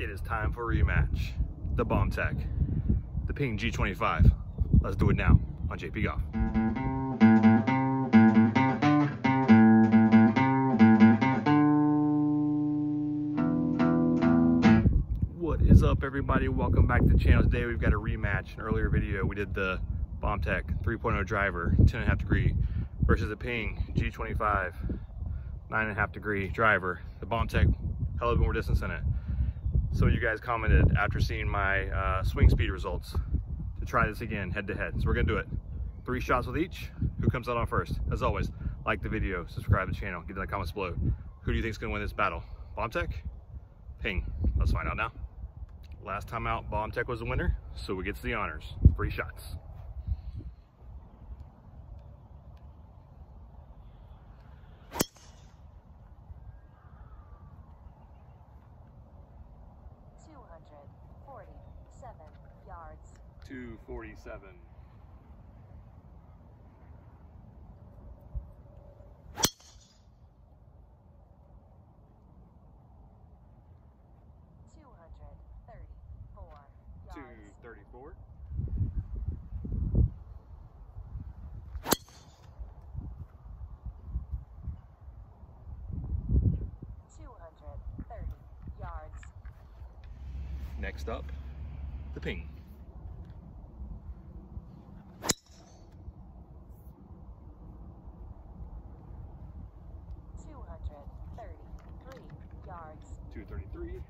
it is time for a rematch. The Bomb Tech, the Ping G25. Let's do it now on JP Golf. What is up everybody? Welcome back to the channel. Today we've got a rematch. An earlier video we did the Bomb Tech 3.0 driver, 10.5 degree versus the Ping G25 9.5 degree driver. The Bomb Tech, hell of more distance in it. Of you guys commented after seeing my uh, swing speed results to try this again head to head. So we're gonna do it. Three shots with each. Who comes out on first? As always, like the video, subscribe to the channel, give in the comments below. Who do you think is gonna win this battle? Bomb Tech? Ping. Let's find out now. Last time out, Bomb Tech was the winner, so we get to the honors. Three shots. Two hundred forty-seven yards. 247. Two hundred thirty-four yards. 234. Two hundred thirty yards. Next up, the ping. Two hundred thirty-three yards. 233.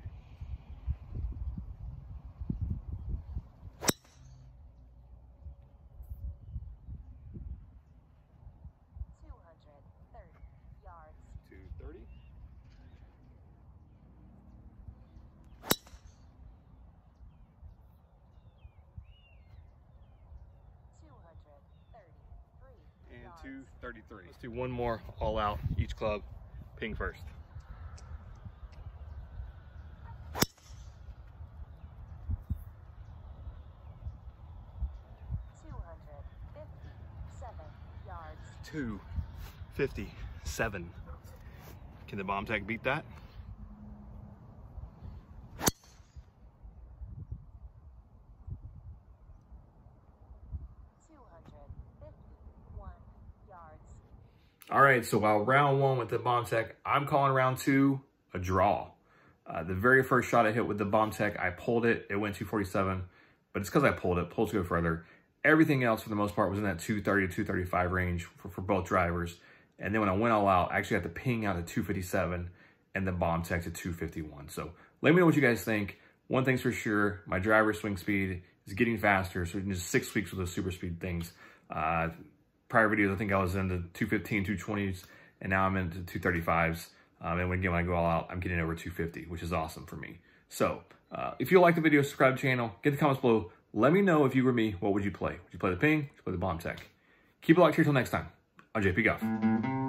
Two hundred thirty yards. 230. Two hundred thirty-three And yards. 233. Let's do one more all out, each club. Ping first. Two hundred fifty-seven yards. 257. Can the bomb tech beat that? Two hundred fifty-one yards. All right, so while round one with the bomb tech, I'm calling round two a draw. Uh, the very first shot I hit with the bomb tech, I pulled it. It went 247, but it's because I pulled it. Pulled to go further. Everything else, for the most part, was in that 230 to 235 range for, for both drivers. And then when I went all out, I actually got the ping out to 257 and the bomb tech to 251. So let me know what you guys think. One thing's for sure, my driver swing speed is getting faster. So in just six weeks with those super speed things, uh, prior videos, I think I was in the 215, 220s, and now I'm into 235s. Um, and when, again, when I go all out, I'm getting over 250, which is awesome for me. So uh, if you like the video, subscribe the channel, get the comments below. Let me know if you were me, what would you play? Would you play the ping? Would you play the bomb tech? Keep it locked here till next time I'm JP Golf.